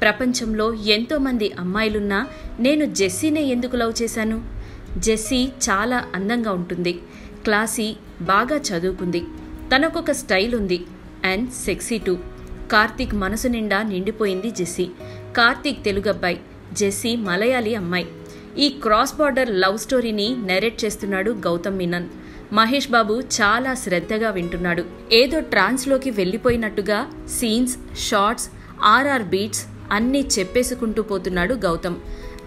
ప్రపంచంలో ఎంతోమంది అమ్మాయిలున్నా నేను జెస్సీనే ఎందుకు లవ్ చేశాను? జెస్సీ చాలా అందంగా ఉంటుంది. క్లాసీ బాగా చదువుకుంది. తనకొక స్టైల్ ఉంది. And sexy too. కార్తీక్ మనసు నిండా నిండిపోయింది జెస్సీ. కార్తీక్ తెలుగు అబ్బాయి. జెస్సీ మలయాళీ అమ్మాయి. ఈ క్రాస్ బార్డర్ లవ్ స్టోరీని నెరేట్ చేస్తున్నాడు గౌతమ్ మీనన్. మహేష్ బాబు చాలా శ్రద్ధగా వింటున్నాడు. ఏదో ట్రాన్స్లోకి వెళ్ళిపోయినట్టుగా సీన్స్ షార్ట్స్ ఆర్ఆర్ బీట్స్ అన్నీ చెప్పేసుకుంటూ పోతున్నాడు గౌతమ్.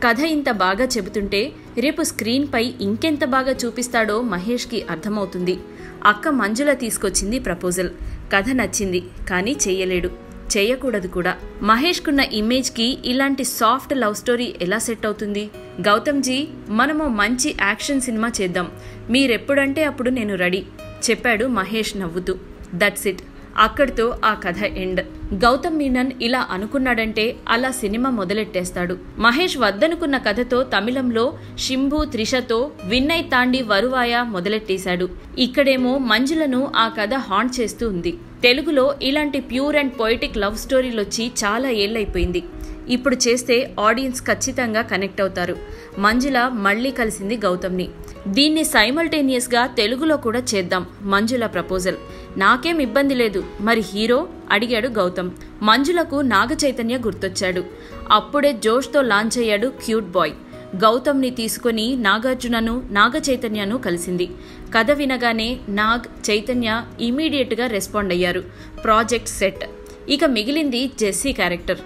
కథ ఇంత బాగా చెబుతుంటే రేపు స్క్రీన్పై ఇంకెంత బాగా చూపిస్తాడో మహేష్కి అర్థమవుతుంది. అక్క మంజుల తీసుకొచ్చింది ప్రపోజల్. కథ నచ్చింది కానీ చెయ్యలేడు చేయకూడదు కూడా. మహేష్కున్న ఇమేజ్కి ఇలాంటి సాఫ్ట్ లవ్ స్టోరీ ఎలా సెట్ అవుతుంది? గౌతమ్జీ మనము మంచి యాక్షన్ సినిమా చేద్దాం. మీరెప్పుడంటే అప్పుడు నేను రెడీ. చెప్పాడు మహేష్ నవ్వుతూ. దట్స్ ఇట్ అక్కడితో ఆ కథ ఎండ్. గౌతమ్ మీనన్ ఇలా అనుకున్నాడంటే అలా సినిమా మొదలెట్టేస్తాడు. మహేష్ వద్దనుకున్న కథతో తమిళంలో శింభు త్రిషతో విన్నయ్ తాండి వరువాయ మొదలెట్టేశాడు. ఇక్కడేమో మంజులను ఆ కథ హాంట్ చేస్తూ ఉంది. తెలుగులో ఇలాంటి ప్యూర్ అండ్ పొయిటిక్ లవ్ స్టోరీలొచ్చి చాలా ఏళ్ళైపోయింది. ఇప్పుడు చేస్తే ఆడియన్స్ ఖచ్చితంగా కనెక్ట్ అవుతారు. మంజుల మళ్ళీ కలిసింది గౌతమ్ని. దీన్ని సైమల్టేనియస్గా తెలుగులో కూడా చేద్దాం మంజుల ప్రపోజల్. నాకేం ఇబ్బంది లేదు. మరి హీరో? అడిగాడు గౌతమ్. మంజులకు నాగ చైతన్య గుర్తొచ్చాడు. అప్పుడే జోష్తో లాంచ్ అయ్యాడు క్యూట్ బాయ్. గౌతమ్ని తీసుకుని నాగార్జునను నాగ చైతన్యను కలిసింది. కథ వినగానే నాగ్ చైతన్య ఇమీడియట్గా రెస్పాండ్ అయ్యారు. Project set. ఇక మిగిలింది జెస్సీ క్యారెక్టర్.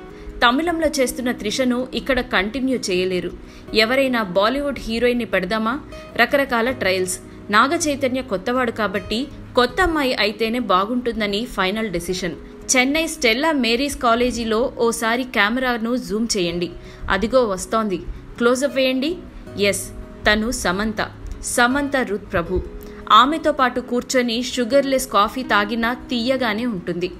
తమిళంలో చేస్తున్న త్రిషను ఇక్కడ కంటిన్యూ చేయలేరు. ఎవరైనా బాలీవుడ్ హీరోయిన్ని పెడదామా? రకరకాల ట్రయల్స్. నాగ చైతన్య కొత్తవాడు కాబట్టి కొత్త అమ్మాయి అయితేనే బాగుంటుందని final decision. Chennai Stella Mary's కాలేజీలో ఓసారి కెమెరాను జూమ్ చేయండి. అదిగో వస్తోంది. క్లోజప్ వేయండి. ఎస్ తను సమంత. సమంత రుత్ ప్రభు. ఆమెతో పాటు కూర్చొని షుగర్లెస్ కాఫీ తాగినా తీయగానే ఉంటుంది.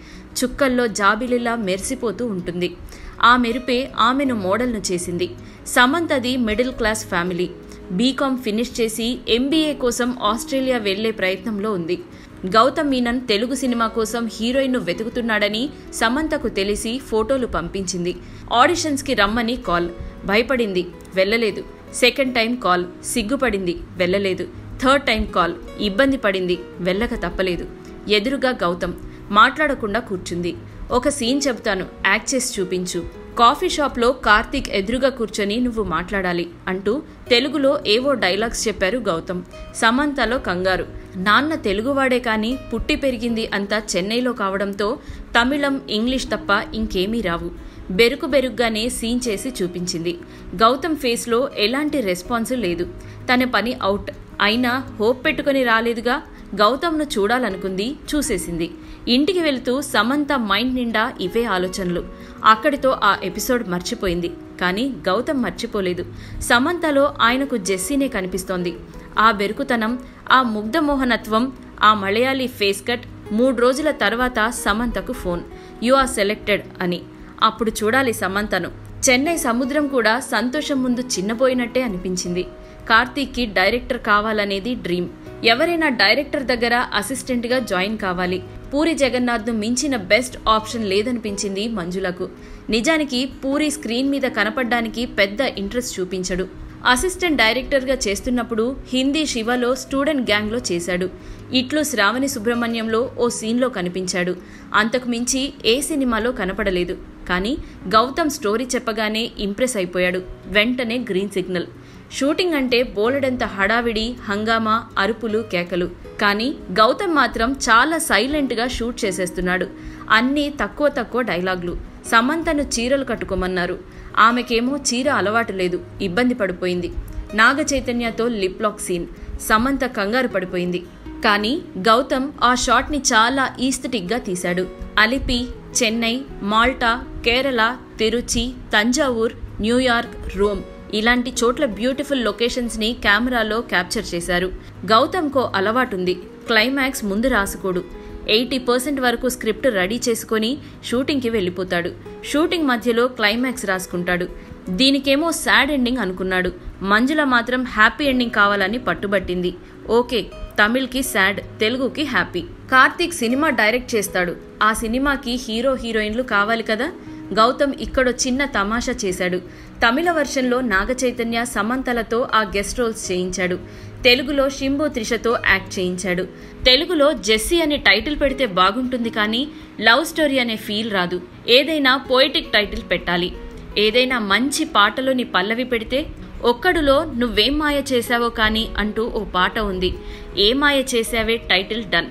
చుక్కల్లో జాబిలిలా మెరిసిపోతూ ఉంటుంది. ఆ మెరుపే ఆమెను మోడల్ను చేసింది. సమంతది middle class family. BCom finish చేసి ఎంబీఏ కోసం ఆస్ట్రేలియా వెళ్ళే ప్రయత్నంలో ఉంది. గౌతమ్ మీనన్ తెలుగు సినిమా కోసం హీరోయిన్ను వెతుకుతున్నాడని సమంతకు తెలిసి ఫోటోలు పంపించింది. ఆడిషన్స్కి రమ్మని కాల్. భయపడింది. వెళ్ళలేదు. Second time call. సిగ్గుపడింది. వెళ్ళలేదు. Third time call. ఇబ్బంది పడింది. వెళ్ళక తప్పలేదు. ఎదురుగా గౌతమ్. మాట్లాడకుండా కూర్చుంది. ఒక సీన్ చెబుతాను. యాక్ట్ చేసి చూపించు. కాఫీ షాప్లో కార్తీక్ ఎదురుగా కూర్చొని నువ్వు మాట్లాడాలి అంటూ తెలుగులో ఏవో డైలాగ్స్ చెప్పారు గౌతమ్. సమంతలో కంగారు. నాన్న తెలుగువాడే కానీ పుట్టి పెరిగింది అంతా చెన్నైలో కావడంతో తమిళం ఇంగ్లీష్ తప్ప ఇంకేమీ రావు. బెరుకు బెరుగ్గానే సీన్ చేసి చూపించింది. గౌతమ్ ఫేస్లో ఎలాంటి రెస్పాన్స్ లేదు. తన పని అవుట్. అయినా హోప్ పెట్టుకుని రాలేదుగా గౌతమ్ను చూడాలనుకుంది చూసేసింది. ఇంటికి వెళుతూ సమంత మైండ్ నిండా ఇవే ఆలోచనలు. అక్కడితో ఆ ఎపిసోడ్ మర్చిపోయింది. కానీ గౌతమ్ మర్చిపోలేదు. సమంతలో ఆయనకు జెస్సీనే కనిపిస్తోంది. ఆ బెరుకుతనం ఆ ముగ్ధమోహనత్వం ఆ మలయాళీ ఫేస్ కట్ మూడు రోజుల తర్వాత సమంతకు ఫోన్. యు ఆర్ సెలెక్టెడ్ అని. అప్పుడు చూడాలి సమంతను. చెన్నై సముద్రం కూడా సంతోషం ముందు చిన్నపోయినట్టే అనిపించింది. కార్తీక్కి డైరెక్టర్ కావాలనేది డ్రీమ్. ఎవరైనా డైరెక్టర్ దగ్గర అసిస్టెంట్గా జాయిన్ కావాలి. పూరి జగన్నాథ్ను మించిన బెస్ట్ ఆప్షన్ లేదనిపించింది మంజులకు. నిజానికి పూరి స్క్రీన్ మీద కనపడ్డానికి పెద్ద ఇంట్రెస్ట్ చూపించడు. అసిస్టెంట్ డైరెక్టర్గా చేస్తున్నప్పుడు హిందీ శివలో స్టూడెంట్ గ్యాంగ్లో చేశాడు. ఇట్లు శ్రావణి సుబ్రహ్మణ్యంలో ఓ సీన్లో కనిపించాడు. అంతకు మించి ఏ సినిమాలో కనపడలేదు. కానీ గౌతమ్ స్టోరీ చెప్పగానే ఇంప్రెస్ అయిపోయాడు. వెంటనే గ్రీన్ సిగ్నల్. షూటింగ్ అంటే బోలెడంత హడావిడి హంగామా అరుపులు కేకలు. కానీ గౌతమ్ మాత్రం చాలా సైలెంట్గా షూట్ చేసేస్తున్నాడు. అన్నీ తక్కువ తక్కువ డైలాగులు. సమంతను చీరలు కట్టుకోమన్నారు. ఆమెకేమో చీర అలవాటు లేదు. ఇబ్బంది పడిపోయింది. నాగ చైతన్యతో లిప్లాక్ సీన్. సమంత కంగారు పడిపోయింది. కానీ గౌతమ్ ఆ షాట్ని చాలా ఈస్థెటిక్గా తీశాడు. Alleppey Chennai Malta Kerala Tiruchi Thanjavur New York Rome. ఇలాంటి చోట్ల బ్యూటిఫుల్ లొకేషన్స్ని కెమెరాలో క్యాప్చర్ చేశారు. గౌతమ్కో అలవాటుంది. క్లైమాక్స్ ముందు రాసుకోడు. ఎయిటీ పర్సెంట్ వరకు స్క్రిప్ట్ రెడీ చేసుకొని షూటింగ్కి వెళ్ళిపోతాడు. షూటింగ్ మధ్యలో క్లైమాక్స్ రాసుకుంటాడు. దీనికేమో సాడ్ ఎండింగ్ అనుకున్నాడు. మంజుల మాత్రం హ్యాపీ ఎండింగ్ కావాలని పట్టుబట్టింది. ఓకే తమిళ్కి సాడ్ తెలుగుకి హ్యాపీ. కార్తీక్ సినిమా డైరెక్ట్ చేస్తాడు. ఆ సినిమాకి హీరో హీరోయిన్లు కావాలి కదా? గౌతమ్ ఇక్కడో చిన్న తమాషా చేశాడు. తమిళ వర్షన్లో నాగచైతన్య సమంతలతో ఆ గెస్ట్ రోల్స్ చేయించాడు. తెలుగులో షింబో త్రిషతో యాక్ట్ చేయించాడు. తెలుగులో జెస్సీ అనే టైటిల్ పెడితే బాగుంటుంది కానీ లవ్ స్టోరీ అనే ఫీల్ రాదు. ఏదైనా పోయిటిక్ టైటిల్ పెట్టాలి. ఏదైనా మంచి పాటలోని పల్లవి పెడితే ఒక్కడులో నువ్వేం మాయ చేశావో కానీ అంటూ ఓ పాట ఉంది. Ye Maaya Chesave title done.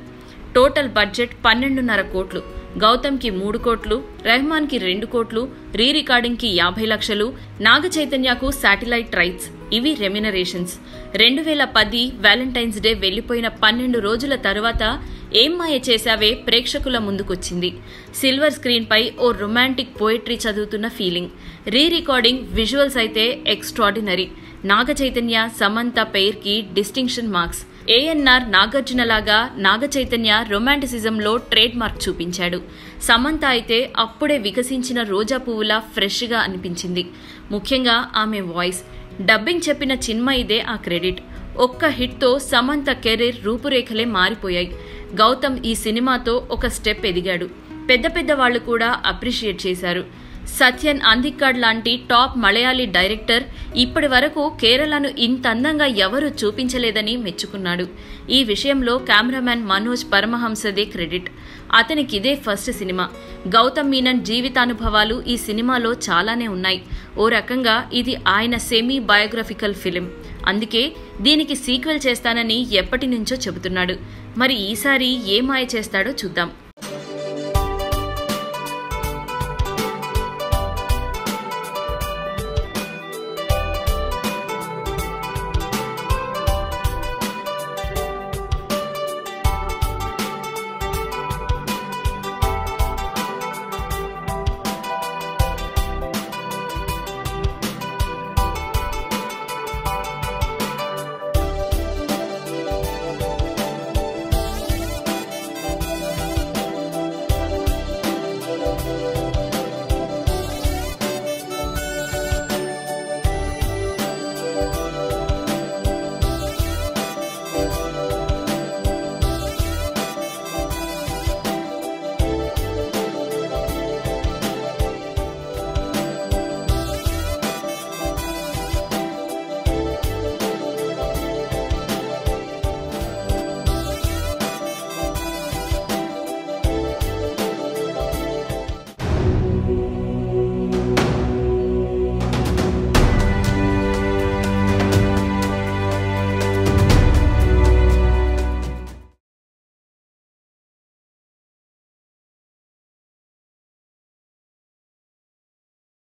Total budget పన్నెండున్నర కోట్లు. గౌతమ్కి మూడు కోట్లు రెహమాన్కి రెండు కోట్లు రీ రికార్డింగ్కి యాభై లక్షలు నాగ చైతన్యకు శాటిలైట్ రైట్స్. ఇవి రెమ్యునరేషన్స్. రెండు వేల పది వ్యాలంటైన్స్ డే వెళ్ళిపోయిన పన్నెండు రోజుల తరువాత ఏం మాయ చేశావే ప్రేక్షకుల ముందుకొచ్చింది. సిల్వర్ స్క్రీన్పై ఓ రొమాంటిక్ పోయిట్రీ చదువుతున్న ఫీలింగ్. రీ రికార్డింగ్ విజువల్స్ అయితే ఎక్స్ట్రాడినరీ. నాగ చైతన్య సమంత పెయిర్కి డిస్టింక్షన్ మార్క్స్. ఏఎన్ఆర్ నాగార్జునలాగా నాగ చైతన్య రొమాంటిసిజంలో ట్రేడ్ మార్క్ చూపించాడు. సమంత అయితే అప్పుడే వికసించిన రోజా పువ్వులా ఫ్రెష్గా అనిపించింది. ముఖ్యంగా ఆమె వాయిస్. డబ్బింగ్ చెప్పిన చిన్మయిదే ఆ క్రెడిట్. ఒక్క హిట్తో సమంత కెరీర్ రూపురేఖలే మారిపోయాయి. గౌతమ్ ఈ సినిమాతో ఒక స్టెప్ ఎదిగాడు. పెద్ద పెద్ద వాళ్ళు కూడా అప్రిషియేట్ చేశారు. సత్యన్ అందిక్కాడ్ లాంటి టాప్ మలయాళీ డైరెక్టర్ ఇప్పటి వరకు కేరళను ఇంత అందంగా ఎవరూ చూపించలేదని మెచ్చుకున్నాడు. ఈ విషయంలో కెమెరామ్యాన్ మనోజ్ పరమహంసదే క్రెడిట్. అతనికి ఇదే ఫస్ట్ సినిమా. గౌతమ్ మీనన్ జీవితానుభవాలు ఈ సినిమాలో చాలానే ఉన్నాయి. ఓ రకంగా ఇది ఆయన సెమీ బయోగ్రఫికల్ ఫిలిం. అందుకే దీనికి సీక్వెల్ చేస్తానని ఎప్పటి నుంచో చెబుతున్నాడు. మరి ఈసారి ఏ మాయ చేస్తాడో చూద్దాం.